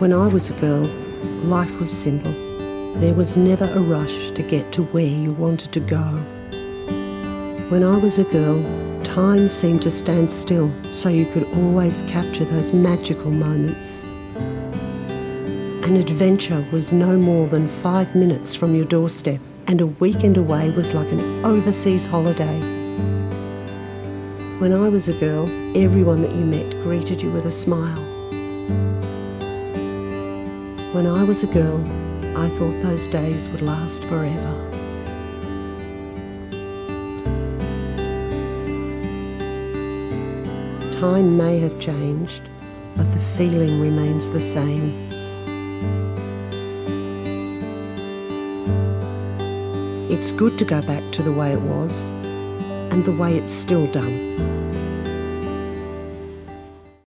When I was a girl, life was simple. There was never a rush to get to where you wanted to go. When I was a girl, time seemed to stand still so you could always capture those magical moments. An adventure was no more than five minutes from your doorstep, and a weekend away was like an overseas holiday. When I was a girl, everyone that you met greeted you with a smile. When I was a girl, I thought those days would last forever. Time may have changed, but the feeling remains the same. It's good to go back to the way it was and the way it's still done.